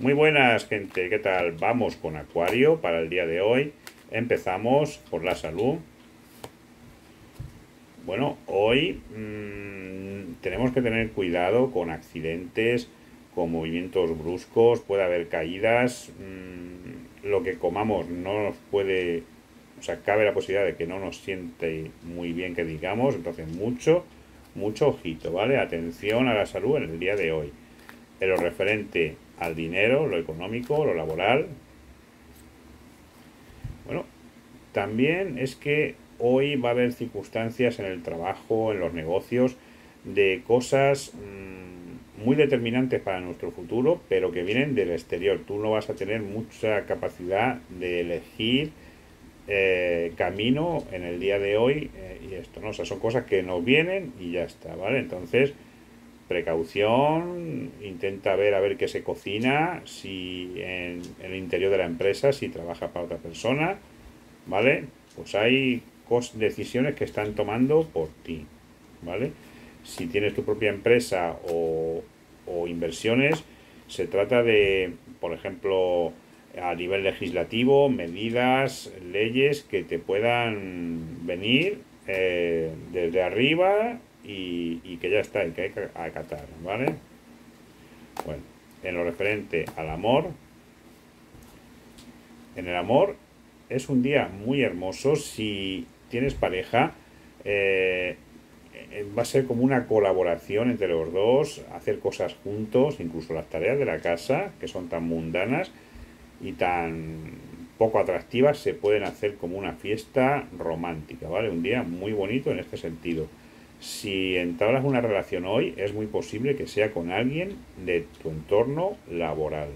Muy buenas gente, ¿qué tal? Vamos con Acuario para el día de hoy. Empezamos por la salud. Bueno, hoy mmm, tenemos que tener cuidado con accidentes, con movimientos bruscos, puede haber caídas. Mmm, lo que comamos no nos puede, o sea, cabe la posibilidad de que no nos siente muy bien que digamos, entonces mucho, mucho ojito, ¿vale? Atención a la salud en el día de hoy. En lo referente al dinero, lo económico, lo laboral. Bueno, también es que hoy va a haber circunstancias en el trabajo, en los negocios, de cosas mmm, muy determinantes para nuestro futuro, pero que vienen del exterior. Tú no vas a tener mucha capacidad de elegir eh, camino en el día de hoy eh, y esto, ¿no? O sea, son cosas que nos vienen y ya está, ¿vale? Entonces, precaución, intenta ver a ver qué se cocina, si en, el interior de la empresa, si trabaja para otra persona, ¿vale? Pues hay decisiones que están tomando por ti, ¿vale? Si tienes tu propia empresa o, o inversiones, se trata de, por ejemplo, a nivel legislativo, medidas, leyes que te puedan venir eh, desde arriba y, que ya está, y que hay que acatar, ¿vale? Bueno, en lo referente al amor, en el amor es un día muy hermoso si tienes pareja. Eh, va a ser como una colaboración entre los dos, hacer cosas juntos, incluso las tareas de la casa, que son tan mundanas y tan poco atractivas, se pueden hacer como una fiesta romántica, ¿vale? Un día muy bonito en este sentido si entablas una relación hoy, es muy posible que sea con alguien de tu entorno laboral.